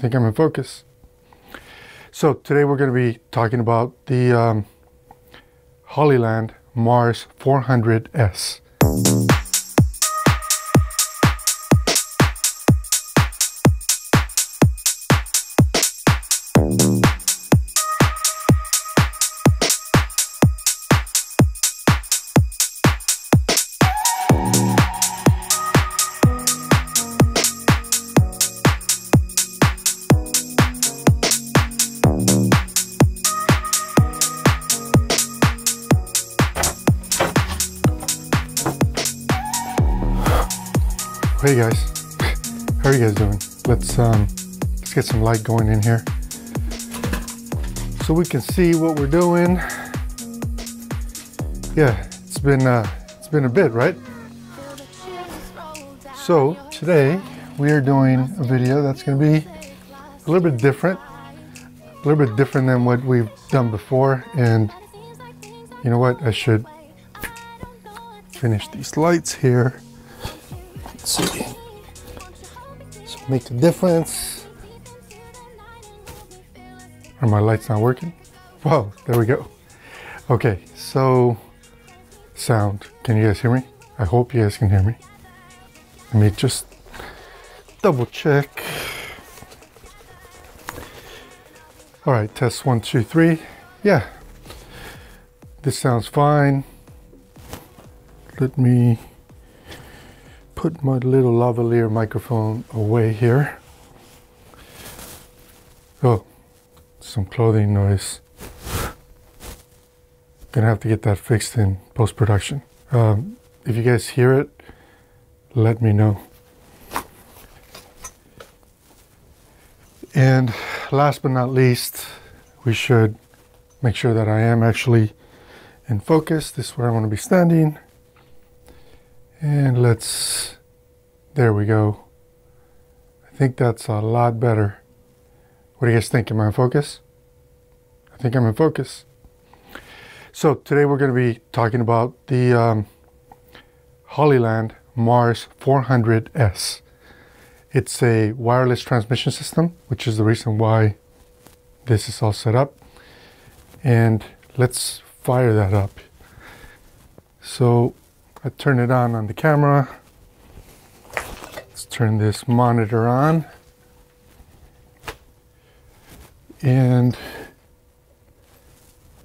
think I'm in focus. So today we're going to be talking about the um, Hollyland Mars 400S. Get some light going in here so we can see what we're doing. Yeah, it's been uh, it's been a bit, right? So today we are doing a video that's going to be a little bit different, a little bit different than what we've done before. And you know what? I should finish these lights here. Let's see. So make the difference. Are my lights not working? Whoa, there we go. Okay, so sound. Can you guys hear me? I hope you guys can hear me. Let me just double check. All right, test one, two, three. Yeah, this sounds fine. Let me put my little lavalier microphone away here. Oh, some clothing noise. Gonna have to get that fixed in post production. Um, if you guys hear it, let me know. And last but not least, we should make sure that I am actually in focus. This is where I want to be standing. And let's, there we go. I think that's a lot better. What do you guys think? Am I in focus? I think I'm in focus. So today we're going to be talking about the um, Hollyland Mars 400S. It's a wireless transmission system, which is the reason why this is all set up. And let's fire that up. So I turn it on on the camera. Let's turn this monitor on. And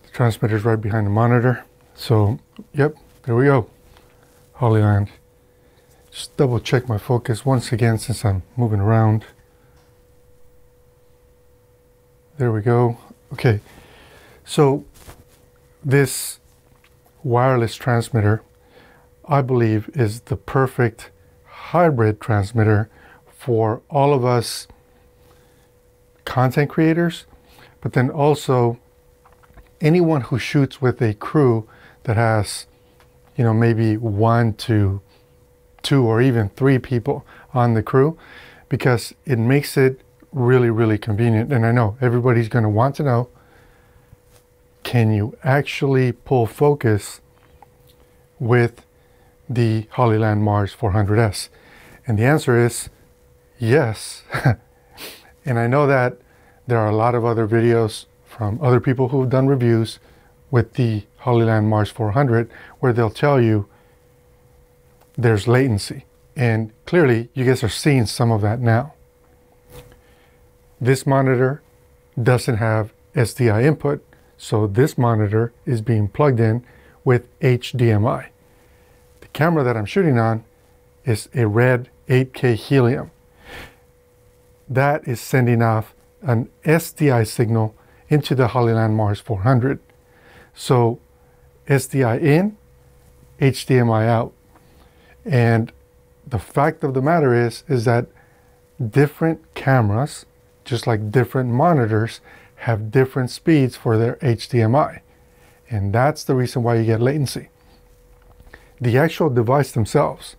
the transmitter is right behind the monitor. So, yep, there we go. Hollyland. Just double check my focus once again since I'm moving around. There we go. Okay, so this wireless transmitter, I believe, is the perfect hybrid transmitter for all of us content creators, but then also anyone who shoots with a crew that has, you know, maybe one to two or even three people on the crew because it makes it really, really convenient. And I know everybody's going to want to know can you actually pull focus with the Hollyland Mars 400S? And the answer is yes. and I know that there are a lot of other videos from other people who've done reviews with the Hollyland Mars 400 where they'll tell you there's latency. And clearly, you guys are seeing some of that now. This monitor doesn't have SDI input, so this monitor is being plugged in with HDMI. The camera that I'm shooting on is a red 8K helium. That is sending off an SDI signal into the Hollyland Mars 400. So SDI in, HDMI out. And the fact of the matter is, is that different cameras, just like different monitors, have different speeds for their HDMI. And that's the reason why you get latency. The actual device themselves,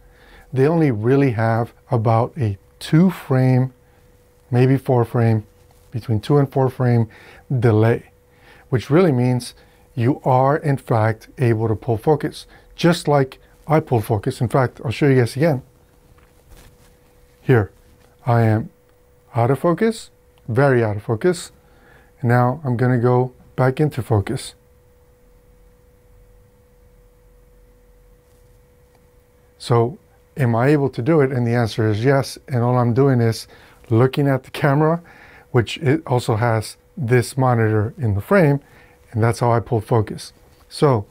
they only really have about a two frame, maybe four frame, between two and four frame delay, which really means you are in fact able to pull focus, just like I pull focus. In fact, I'll show you guys again. Here, I am out of focus very out of focus. And now I'm going to go back into focus. So am I able to do it? And the answer is yes. And all I'm doing is looking at the camera, which it also has this monitor in the frame, and that's how I pull focus. So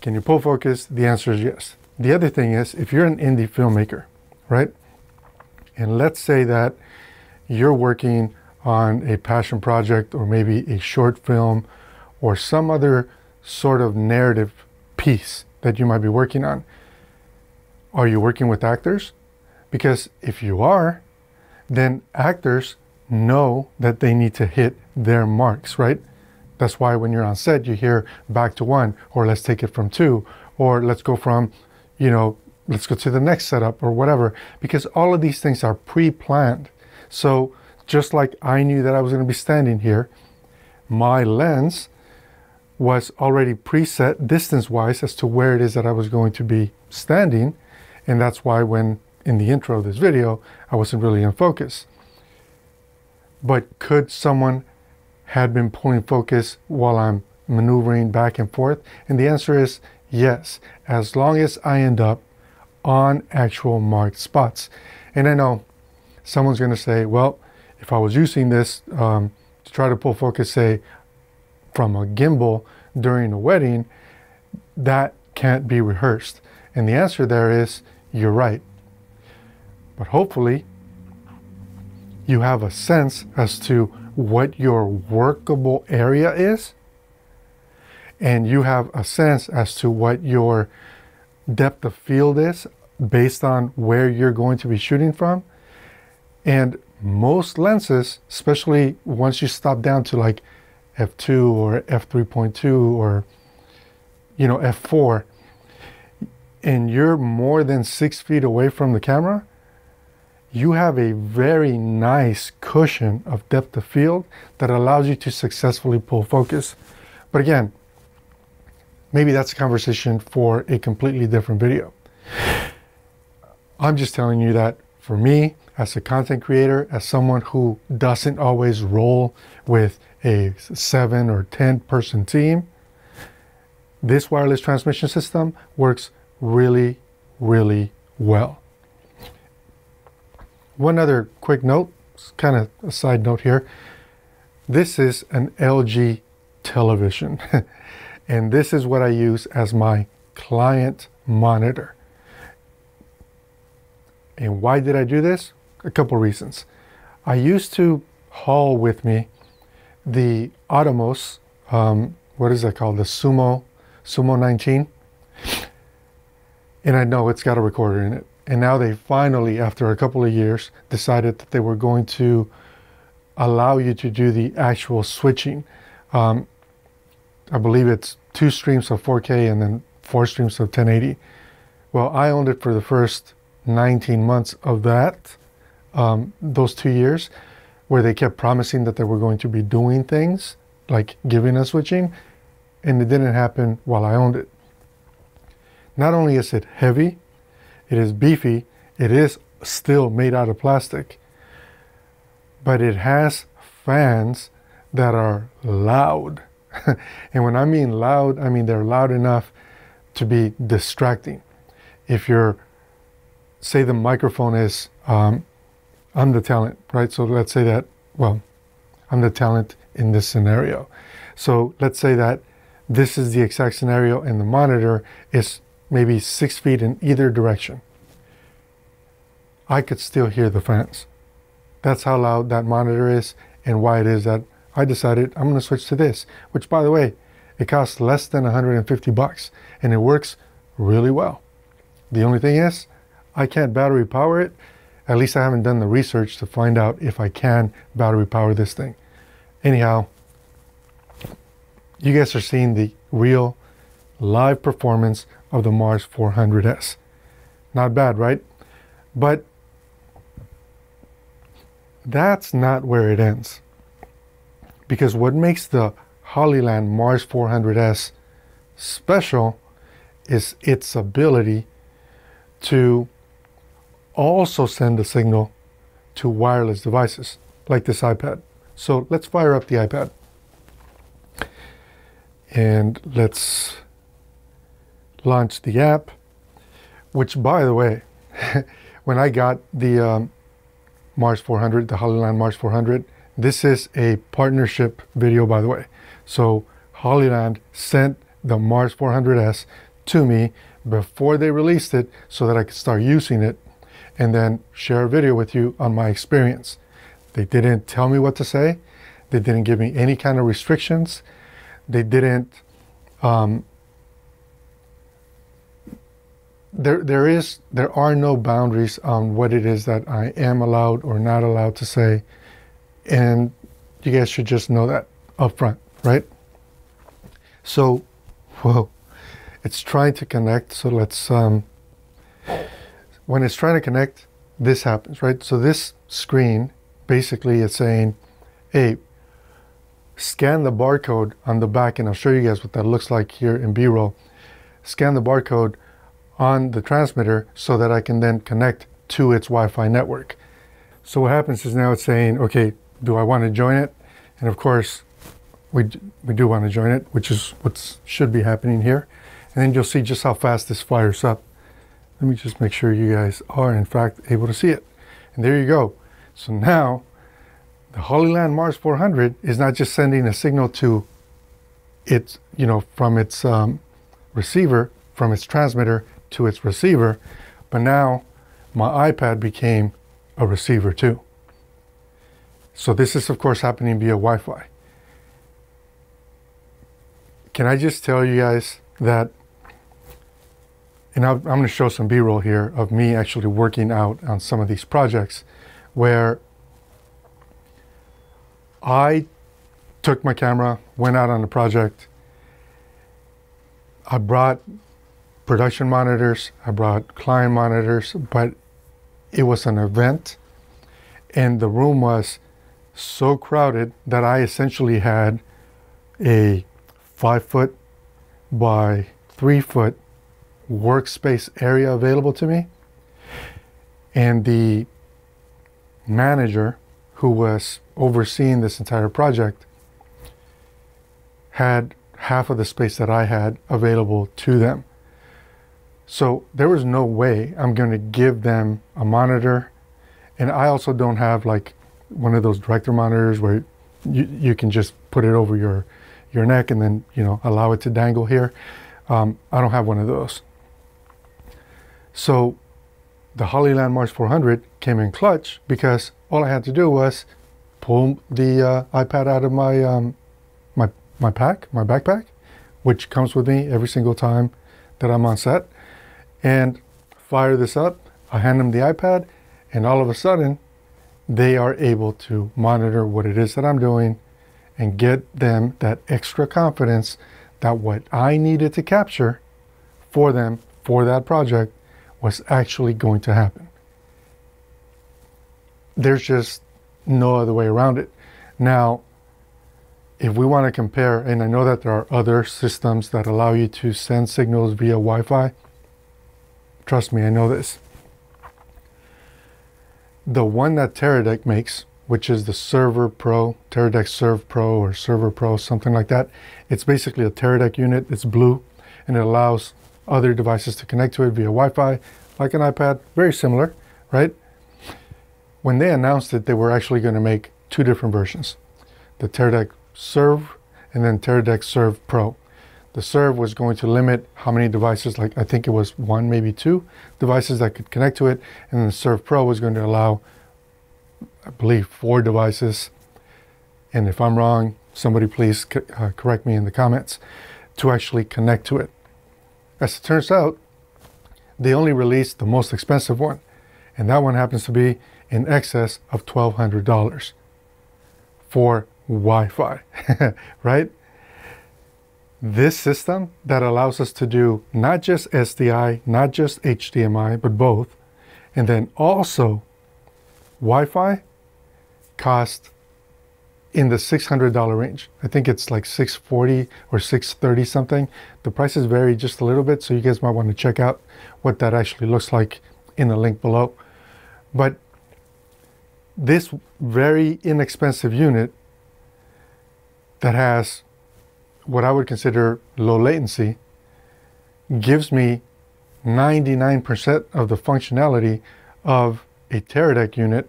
can you pull focus? The answer is yes. The other thing is if you're an indie filmmaker, right? And let's say that you're working on a passion project or maybe a short film or some other sort of narrative piece that you might be working on. Are you working with actors? Because if you are, then actors know that they need to hit their marks, right? That's why when you're on set, you hear back to one, or let's take it from two, or let's go from, you know, let's go to the next setup or whatever, because all of these things are pre planned. So just like I knew that I was going to be standing here, my lens was already preset distance wise as to where it is that I was going to be standing. And that's why when in the intro of this video, I wasn't really in focus. But could someone had been pulling focus while I'm maneuvering back and forth? And the answer is yes, as long as I end up on actual marked spots. And I know someone's going to say, well, if I was using this um, to try to pull focus, say, from a gimbal during a wedding, that can't be rehearsed. And the answer there is, you're right. But hopefully, you have a sense as to what your workable area is, and you have a sense as to what your depth of field is based on where you're going to be shooting from. And most lenses, especially once you stop down to like f2 or f3.2 or you know f4, and you're more than six feet away from the camera, you have a very nice cushion of depth of field that allows you to successfully pull focus. But again, maybe that's a conversation for a completely different video. I'm just telling you that for me, as a content creator, as someone who doesn't always roll with a seven or 10 person team, this wireless transmission system works really, really well. One other quick note, kind of a side note here. This is an LG television, and this is what I use as my client monitor. And why did I do this? A couple reasons. I used to haul with me the Atomos, um, what is that called? The Sumo, Sumo 19. And I know it's got a recorder in it. And now they finally, after a couple of years, decided that they were going to allow you to do the actual switching. Um, I believe it's two streams of 4K and then four streams of 1080. Well, I owned it for the first 19 months of that, um, those two years, where they kept promising that they were going to be doing things like giving us switching, and it didn't happen while I owned it. Not only is it heavy, it is beefy. It is still made out of plastic. But it has fans that are loud. and when I mean loud, I mean they're loud enough to be distracting. If you're, say the microphone is, um, I'm the talent, right? So let's say that, well, I'm the talent in this scenario. So let's say that this is the exact scenario and the monitor is maybe six feet in either direction, I could still hear the fans. That's how loud that monitor is and why it is that I decided I'm going to switch to this, which by the way, it costs less than 150 bucks and it works really well. The only thing is, I can't battery power it. At least I haven't done the research to find out if I can battery power this thing. Anyhow, you guys are seeing the real live performance of the Mars 400S. Not bad, right? But that's not where it ends. Because what makes the Hollyland Mars 400S special is its ability to also send a signal to wireless devices. like this iPad. So let's fire up the iPad. And let's launch the app, which by the way, when I got the um, Mars 400, the Hollyland Mars 400, this is a partnership video, by the way. So Hollyland sent the Mars 400S to me before they released it so that I could start using it and then share a video with you on my experience. They didn't tell me what to say. They didn't give me any kind of restrictions. They didn't. Um, there, there is, there are no boundaries on what it is that I am allowed or not allowed to say, and you guys should just know that up front, right? So, whoa, it's trying to connect. So let's, um, when it's trying to connect, this happens, right? So this screen basically is saying, hey, scan the barcode on the back, and I'll show you guys what that looks like here in B-roll. Scan the barcode on the transmitter so that I can then connect to its Wi-Fi network. So what happens is now it's saying, okay, do I want to join it? And of course, we, we do want to join it, which is what should be happening here. And then you'll see just how fast this fires up. Let me just make sure you guys are in fact able to see it. And there you go. So now the Hollyland Mars 400 is not just sending a signal to its, you know, from its um, receiver, from its transmitter to its receiver, but now my iPad became a receiver too. So this is of course happening via Wi-Fi. Can I just tell you guys that, and I'm going to show some B-roll here of me actually working out on some of these projects where I took my camera, went out on the project. I brought production monitors, I brought client monitors, but it was an event and the room was so crowded that I essentially had a five foot by three foot workspace area available to me. And the manager who was overseeing this entire project had half of the space that I had available to them. So there was no way I'm going to give them a monitor. And I also don't have like one of those director monitors where you, you can just put it over your, your neck and then, you know, allow it to dangle here. Um, I don't have one of those. So the Hollyland Mars 400 came in clutch because all I had to do was pull the uh, iPad out of my, um, my, my pack, my backpack, which comes with me every single time that I'm on set and fire this up. I hand them the iPad, and all of a sudden, they are able to monitor what it is that I'm doing and get them that extra confidence that what I needed to capture for them for that project was actually going to happen. There's just no other way around it. Now, if we want to compare, and I know that there are other systems that allow you to send signals via Wi Fi, Trust me, I know this. The one that Teradek makes, which is the Server Pro, Teradek Serve Pro or Server Pro, something like that. It's basically a Teradek unit. It's blue and it allows other devices to connect to it via Wi-Fi, like an iPad, very similar, right? When they announced it, they were actually going to make two different versions. The Teradek Serve and then Teradek Serve Pro. The serve was going to limit how many devices, like I think it was one, maybe two devices that could connect to it. And then the Serve Pro was going to allow, I believe, four devices. And if I'm wrong, somebody please uh, correct me in the comments to actually connect to it. As it turns out, they only released the most expensive one, and that one happens to be in excess of $1,200 for Wi Fi, right? This system that allows us to do not just SDI, not just HDMI, but both, and then also Wi-Fi cost in the $600 range. I think it's like 640 or 630 something. The prices vary just a little bit, so you guys might want to check out what that actually looks like in the link below. But this very inexpensive unit that has what I would consider low latency gives me 99% of the functionality of a Teradek unit,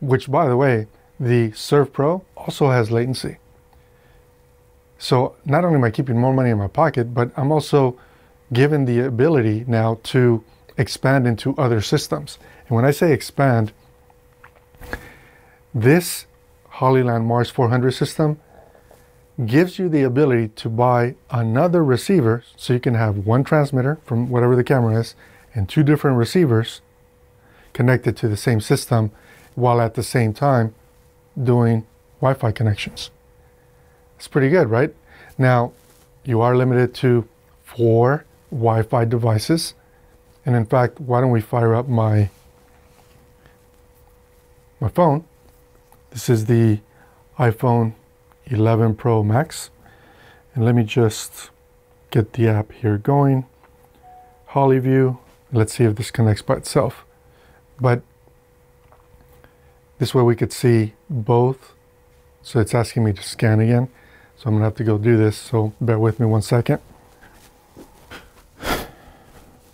which by the way, the Serve Pro also has latency. So not only am I keeping more money in my pocket, but I'm also given the ability now to expand into other systems. And when I say expand, this Hollyland Mars 400 system gives you the ability to buy another receiver so you can have one transmitter from whatever the camera is and two different receivers connected to the same system while at the same time doing Wi-Fi connections. It's pretty good, right? Now, you are limited to four Wi-Fi devices. And in fact, why don't we fire up my my phone? This is the iPhone 11 Pro Max. And let me just get the app here going. Hollyview. Let's see if this connects by itself. But this way we could see both. So it's asking me to scan again. So I'm gonna have to go do this. So bear with me one second.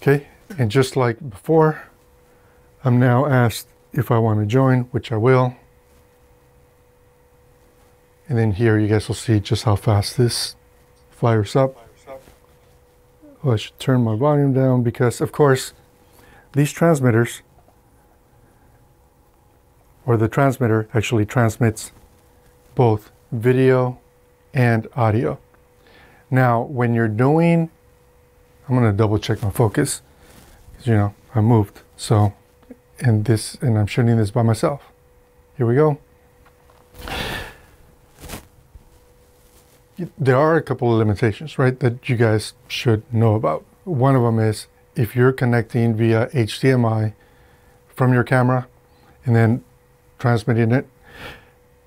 Okay, and just like before, I'm now asked if I want to join, which I will. And then here you guys will see just how fast this fires up. Well, I should turn my volume down because, of course, these transmitters, or the transmitter actually transmits both video and audio. Now, when you're doing, I'm going to double check my focus because, you know, I moved. So, and this, and I'm shooting this by myself. Here we go. There are a couple of limitations, right, that you guys should know about. One of them is if you're connecting via HDMI from your camera and then transmitting it,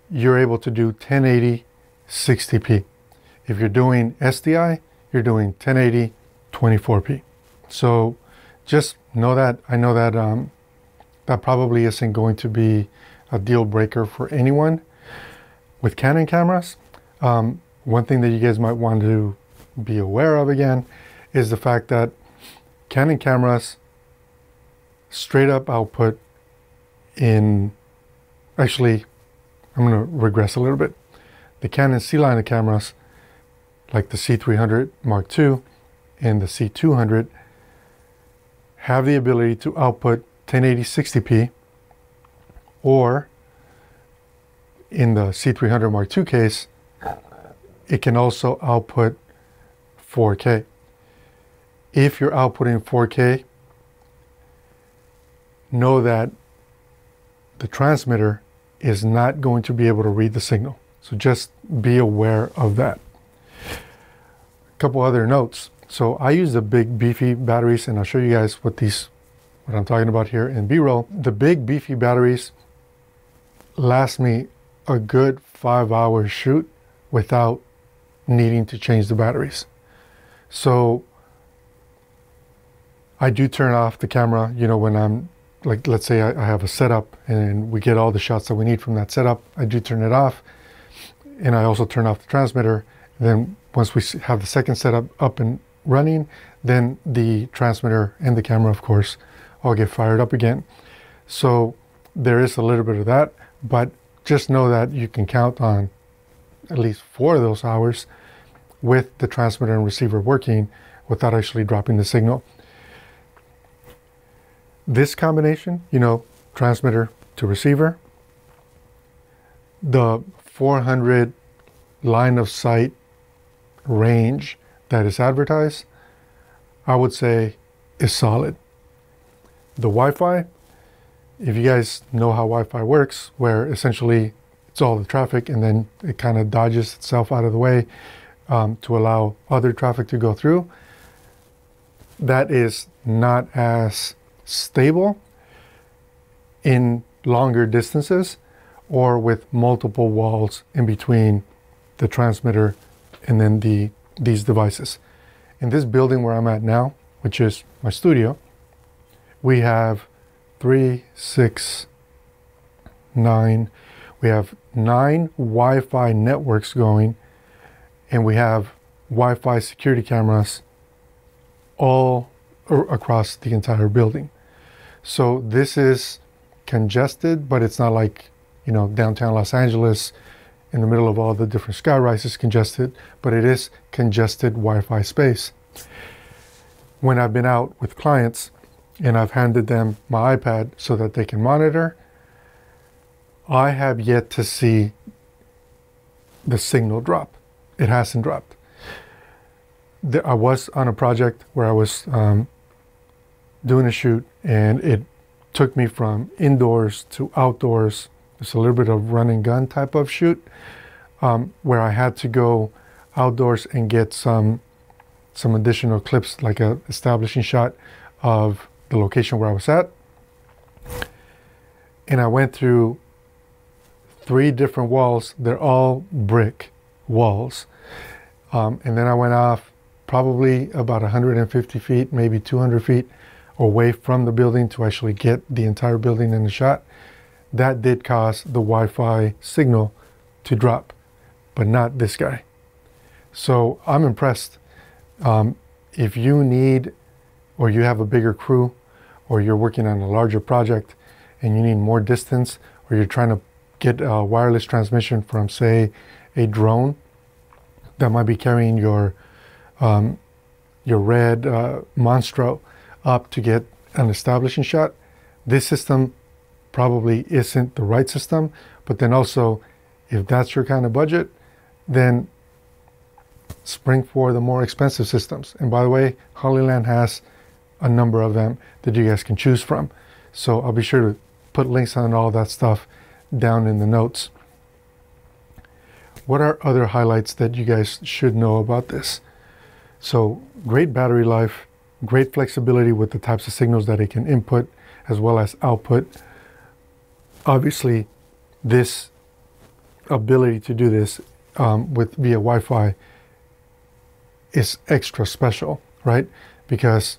you're able to do 1080 60p. If you're doing SDI, you're doing 1080 24p. So just know that. I know that um, that probably isn't going to be a deal breaker for anyone with Canon cameras. Um, one thing that you guys might want to be aware of again is the fact that Canon cameras straight up output in actually I'm going to regress a little bit. The Canon C-line of cameras like the C300 Mark II and the C200 have the ability to output 1080 60p or in the C300 Mark II case it can also output 4K. If you're outputting 4K, know that the transmitter is not going to be able to read the signal. So just be aware of that. A couple other notes. So I use the big beefy batteries and I'll show you guys what these what I'm talking about here in B-roll. The big beefy batteries last me a good five hour shoot without needing to change the batteries. So I do turn off the camera, you know, when I'm like, let's say I, I, have a setup and we get all the shots that we need from that setup. I do turn it off and I also turn off the transmitter. Then once we have the second setup up and running, then the transmitter and the camera, of course, all get fired up again. So there is a little bit of that, but just know that you can count on at least four of those hours with the transmitter and receiver working without actually dropping the signal. This combination, you know, transmitter to receiver, the 400 line of sight range that is advertised, I would say is solid. The Wi Fi, if you guys know how Wi Fi works, where essentially it's all the traffic and then it kind of dodges itself out of the way um, to allow other traffic to go through. That is not as stable in longer distances or with multiple walls in between the transmitter and then the these devices. In this building where I'm at now, which is my studio, we have three, six, nine. We have nine Wi Fi networks going, and we have Wi Fi security cameras all across the entire building. So this is congested, but it's not like, you know, downtown Los Angeles in the middle of all the different skyrises congested, but it is congested Wi Fi space. When I've been out with clients and I've handed them my iPad so that they can monitor, I have yet to see the signal drop. It hasn't dropped. I was on a project where I was um, doing a shoot and it took me from indoors to outdoors. It's a little bit of run and gun type of shoot um, where I had to go outdoors and get some some additional clips, like a establishing shot of the location where I was at. And I went through three different walls. They're all brick walls. Um, and then I went off probably about 150 feet, maybe 200 feet away from the building to actually get the entire building in the shot. That did cause the Wi Fi signal to drop, but not this guy. So I'm impressed. Um, if you need or you have a bigger crew or you're working on a larger project and you need more distance or you're trying to get a wireless transmission from, say, a drone that might be carrying your um, your red uh, Monstro up to get an establishing shot, this system probably isn't the right system. But then also, if that's your kind of budget, then spring for the more expensive systems. And by the way, Hollyland has a number of them that you guys can choose from. So I'll be sure to put links on all that stuff down in the notes. What are other highlights that you guys should know about this? So great battery life, great flexibility with the types of signals that it can input as well as output. Obviously, this ability to do this um, with via Wi-Fi is extra special, right? Because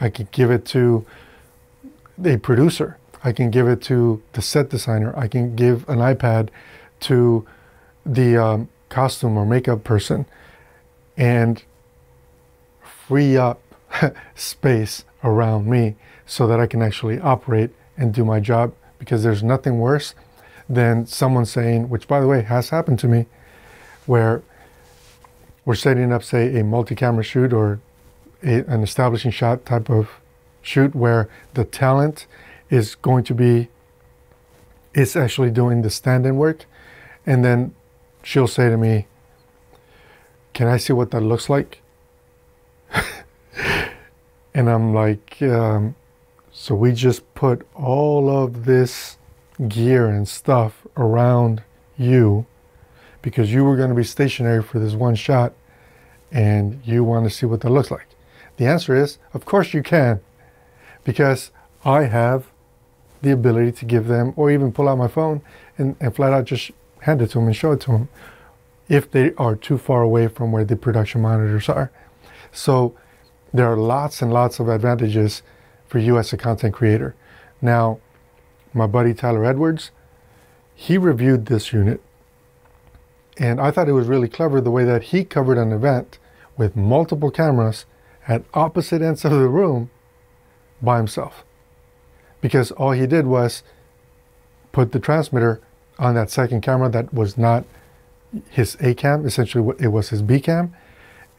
I can give it to a producer, I can give it to the set designer, I can give an iPad to the um, costume or makeup person, and free up space around me so that I can actually operate and do my job because there's nothing worse than someone saying, which by the way has happened to me, where we're setting up, say, a multi-camera shoot or a, an establishing shot type of shoot where the talent is going to be is actually doing the stand-in work and then she'll say to me can i see what that looks like and i'm like um, so we just put all of this gear and stuff around you because you were going to be stationary for this one shot and you want to see what that looks like? The answer is, of course you can, because I have the ability to give them, or even pull out my phone and, and flat out just hand it to them and show it to them if they are too far away from where the production monitors are. So there are lots and lots of advantages for you as a content creator. Now, my buddy Tyler Edwards, he reviewed this unit and I thought it was really clever the way that he covered an event with multiple cameras at opposite ends of the room by himself. Because all he did was put the transmitter on that second camera that was not his A cam, essentially it was his B cam.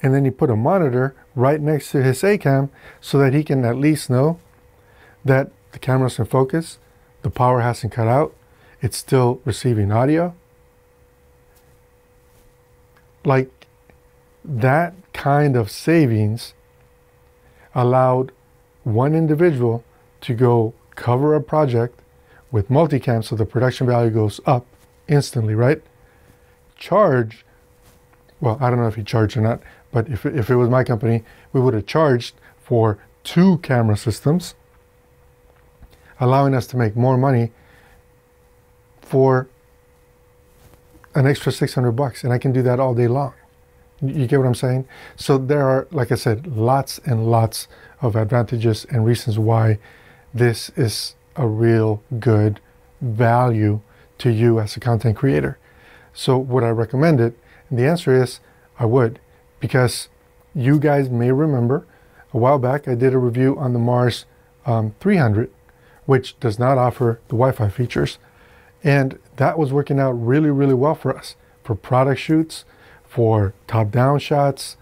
And then he put a monitor right next to his A cam so that he can at least know that the camera's in focus, the power hasn't cut out, it's still receiving audio, like that kind of savings allowed one individual to go cover a project with multicam so the production value goes up instantly, right? Charge, well, I don't know if he charged or not, but if, if it was my company, we would have charged for two camera systems, allowing us to make more money for an extra 600 bucks and I can do that all day long. You get what I'm saying? So there are, like I said, lots and lots of advantages and reasons why this is a real good value to you as a content creator. So would I recommend it? And the answer is I would, because you guys may remember a while back I did a review on the Mars um, 300, which does not offer the Wi-Fi features. And that was working out really, really well for us for product shoots, for top-down shots,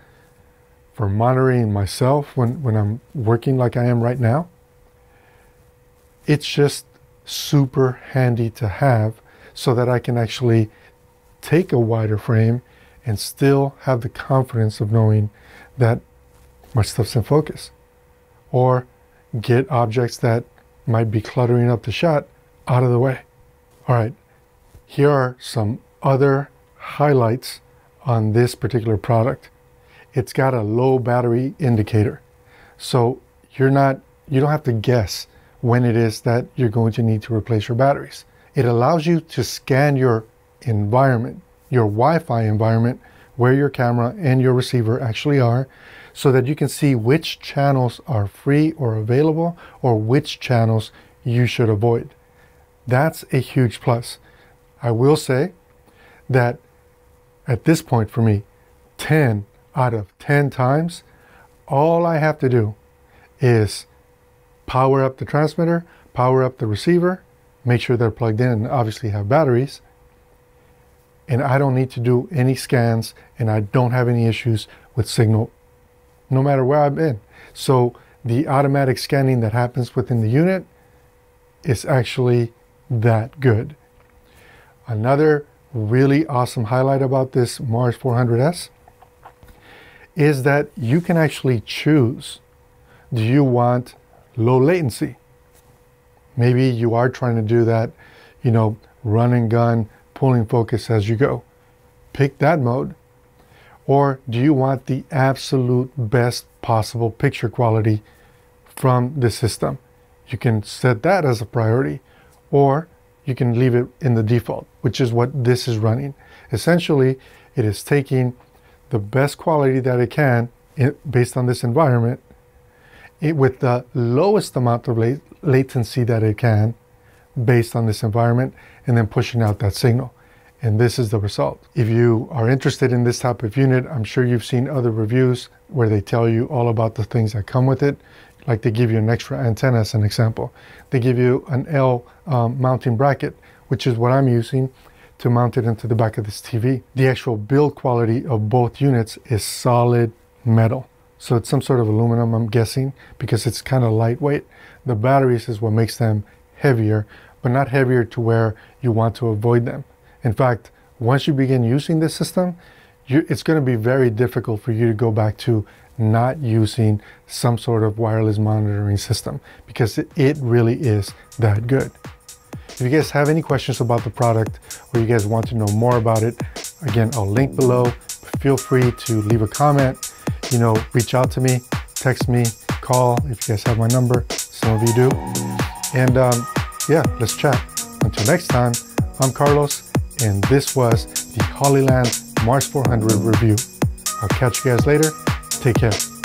for monitoring myself when, when I'm working like I am right now. It's just super handy to have so that I can actually take a wider frame and still have the confidence of knowing that my stuff's in focus. Or get objects that might be cluttering up the shot out of the way. All right, here are some other highlights on this particular product. It's got a low battery indicator. So you're not, you don't have to guess when it is that you're going to need to replace your batteries. It allows you to scan your environment, your Wi-Fi environment, where your camera and your receiver actually are, so that you can see which channels are free or available or which channels you should avoid. That's a huge plus. I will say that at this point for me, 10 out of 10 times, all I have to do is power up the transmitter, power up the receiver, make sure they're plugged in and obviously have batteries. And I don't need to do any scans and I don't have any issues with signal no matter where I've been. So the automatic scanning that happens within the unit is actually that good. Another really awesome highlight about this Mars 400S is that you can actually choose do you want low latency? Maybe you are trying to do that, you know, run and gun, pulling focus as you go. Pick that mode. Or do you want the absolute best possible picture quality from the system? You can set that as a priority, or you can leave it in the default, which is what this is running. Essentially, it is taking the best quality that it can based on this environment it, with the lowest amount of latency that it can based on this environment and then pushing out that signal and this is the result. If you are interested in this type of unit, I'm sure you've seen other reviews where they tell you all about the things that come with it. Like they give you an extra antenna as an example. They give you an L um, mounting bracket, which is what I'm using to mount it into the back of this TV. The actual build quality of both units is solid metal. So it's some sort of aluminum, I'm guessing, because it's kind of lightweight. The batteries is what makes them heavier, but not heavier to where you want to avoid them. In fact, once you begin using this system, you, it's going to be very difficult for you to go back to not using some sort of wireless monitoring system because it, it really is that good. If you guys have any questions about the product or you guys want to know more about it, again, I'll link below. Feel free to leave a comment, you know, reach out to me, text me, call if you guys have my number. Some of you do. And um, yeah, let's chat. Until next time, I'm Carlos and this was the Hollyland Mars 400 review. I'll catch you guys later. Take care.